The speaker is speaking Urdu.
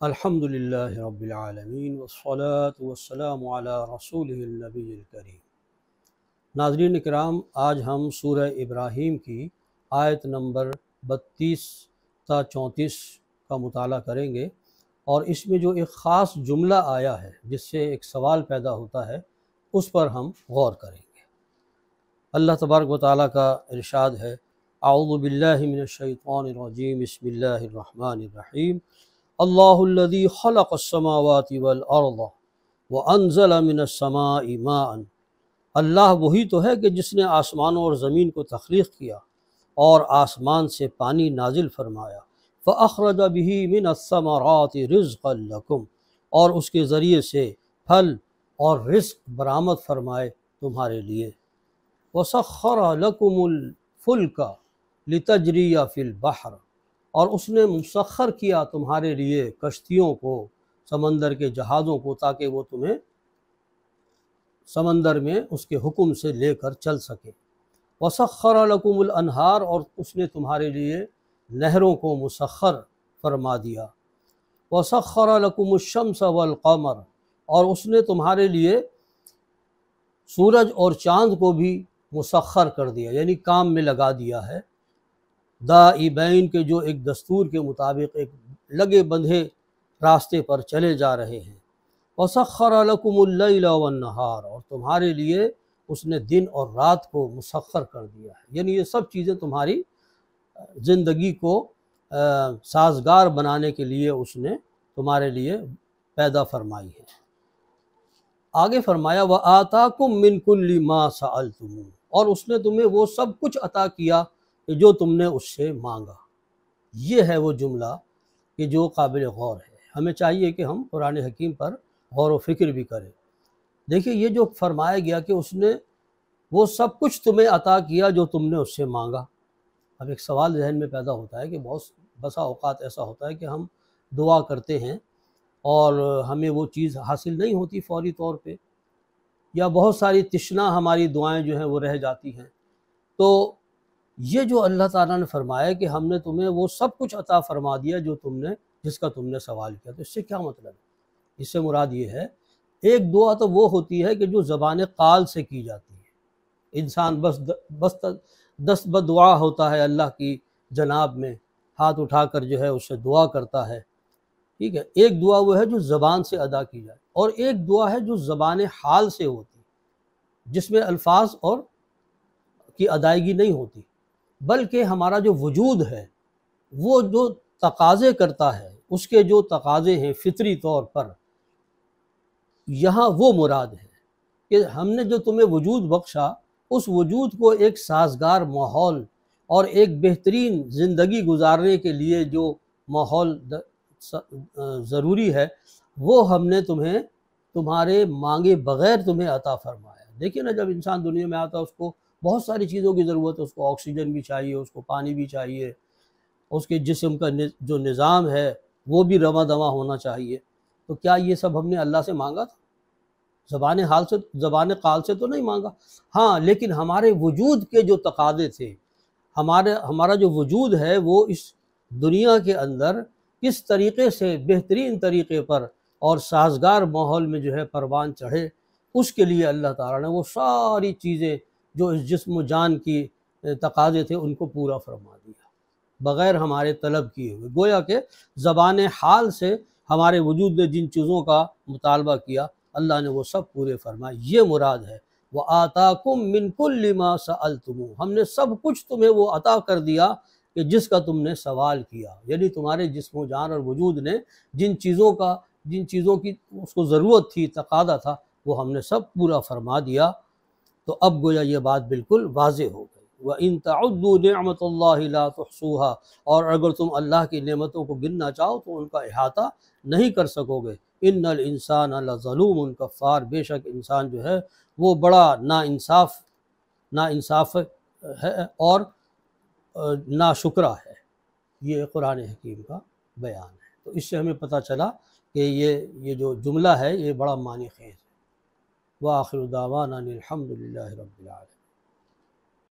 الحمد للہ رب العالمین والصلاة والسلام علی رسول النبی الکریم ناظرین کرام، آج ہم سورہ ابراہیم کی آیت نمبر بتیس تا چونتیس کا مطالعہ کریں گے۔ اور اس میں جو ایک خاص جملہ آیا ہے، جس سے ایک سوال پیدا ہوتا ہے، اس پر ہم غور کریں گے۔ اللہ تبارک و تعالیٰ کا ارشاد ہے، اعوذ باللہ من الشیطان الرجیم، بسم اللہ الرحمن الرحیم۔ اللہ الذي خلق السماوات والارض وانزل من السماء ماء۔ اللہ وہی تو ہے کہ جس نے آسمانوں اور زمین کو تخلیق کیا اور آسمان سے پانی نازل فرمایا۔ فاخرج به من الثمرات رزقا لكم اور اس کے ذریعے سے پھل اور رزق برآمد فرمائے تمہارے لیے۔ وسخر لكم الفلک لتجری فی البحر۔ اور اس نے مسخر کیا تمہارے لیے کشتیوں کو، سمندر کے جہازوں کو، تاکہ وہ تمہیں سمندر میں اس کے حکم سے لے کر چل سکے۔ وسخر لکم الانہار اور اس نے تمہارے لیے نہروں کو مسخر فرما دیا۔ وسخر لکم الشمس والقمر اور اس نے تمہارے لیے سورج اور چاند کو بھی مسخر کر دیا یعنی کام میں لگا دیا ہے۔ دائبین کے جو ایک دستور کے مطابق ایک لگے بندھے راستے پر چلے جا رہے ہیں۔ وسخر لکم اللیل والنہار اور تمہارے لیے اس نے دن اور رات کو مسخر کر دیا ہے۔ یعنی یہ سب چیزیں تمہاری زندگی کو سازگار بنانے کے لیے اس نے تمہارے لیے پیدا فرمائی ہے۔ آگے فرمایا وہ آتا کم من کل ما سألتم اور اس نے تمہیں وہ سب کچھ عطا کیا کہ جو تم نے اس سے مانگا۔ یہ ہے وہ جملہ کہ جو قابل غور ہے۔ ہمیں چاہیے کہ ہم قرآن حکیم پر غور و فکر بھی کریں۔ دیکھیے، یہ جو فرمایا گیا کہ اس نے وہ سب کچھ تمہیں عطا کیا جو تم نے اس سے مانگا۔ اب ایک سوال ذہن میں پیدا ہوتا ہے کہ بہت بسا اوقات ایسا ہوتا ہے کہ ہم دعا کرتے ہیں اور ہمیں وہ چیز حاصل نہیں ہوتی فوری طور پہ، یا بہت ساری تشنا ہماری دعائیں جو ہیں وہ رہ جاتی ہیں۔ تو یہ جو اللہ تعالیٰ نے فرمایا کہ ہم نے تمہیں وہ سب کچھ عطا فرما دیا جو تم نے جس کا تم نے سوال کیا۔ تو اس سے کیا مطلب ہے؟ اس سے مراد یہ ہے، ایک دعا تو وہ ہوتی ہے کہ جو زبان قال سے کی جاتی ہے۔ انسان بس بس دست بدعا ہوتا ہے اللہ کی جناب میں، ہاتھ اٹھا کر جو ہے اس سے دعا کرتا ہے۔ ٹھیک ہے، ایک دعا وہ ہے جو زبان سے ادا کی جائے۔ اور ایک دعا ہے جو زبان حال سے ہوتی۔ جس میں الفاظ اور کی ادائیگی نہیں ہوتی۔ بلکہ ہمارا جو وجود ہے، وہ جو تقاضے کرتا ہے، اس کے جو تقاضے ہیں فطری طور پر، یہاں وہ مراد ہے کہ ہم نے جو تمہیں وجود بخشا، اس وجود کو ایک سازگار ماحول اور ایک بہترین زندگی گزارنے کے لیے جو ماحول ضروری ہے، وہ ہم نے تمہیں، تمہارے مانگے بغیر تمہیں عطا فرمایا۔ دیکھیے نا، جب انسان دنیا میں آتا ہے، اس کو بہت ساری چیزوں کی ضرورت ہے۔ اس کو آکسیجن بھی چاہیے، اس کو پانی بھی چاہیے۔ اس کے جسم کا جو نظام ہے، وہ بھی رواں دواں ہونا چاہیے۔ تو کیا یہ سب ہم نے اللہ سے مانگا تھا؟ زبان حال سے، زبان قال سے تو نہیں مانگا؟ ہاں لیکن ہمارے وجود کے جو تقاضے تھے، ہمارے، ہمارا جو وجود ہے، وہ اس دنیا کے اندر کس طریقے سے بہترین طریقے پر اور سازگار ماحول میں جو ہے پروان چڑھے، اس کے لیے اللہ تعالیٰ نے وہ ساری چیزیں جو اس جسم و جان کی تقاضے تھے، ان کو پورا فرما دیا۔ بغیر ہمارے طلب کیے ہوئے۔ گویا کہ زبان حال سے ہمارے وجود نے جن چیزوں کا مطالبہ کیا، اللہ نے وہ سب پورے فرمائے۔ یہ مراد ہے، وہ آتا کم من کل لما ہم نے سب کچھ تمہیں وہ عطا کر دیا کہ جس کا تم نے سوال کیا۔ یعنی تمہارے جسم و جان اور وجود نے جن چیزوں کا، جن چیزوں کی اس کو ضرورت تھی، تقاضا تھا، وہ ہم نے سب پورا فرما دیا۔ تو اب گویا یہ بات بالکل واضح ہو گئی۔ وہ ان تعدو نعمت اللہ تحصوها، اور اگر تم اللہ کی نعمتوں کو گننا چاہو تو ان کا احاطہ نہیں کر سکو گے۔ ان الانسان اللہ ظلوم ان کفار، بے شک انسان جو ہے وہ بڑا نا انصاف نا انصاف ہے اور نا شکرہ ہے۔ یہ قرآن حکیم کا بیان ہے۔ تو اس سے ہمیں پتہ چلا کہ یہ یہ جو جملہ ہے یہ بڑا معنی خیز وآخر دعوانا الحمد لله رب العالمين.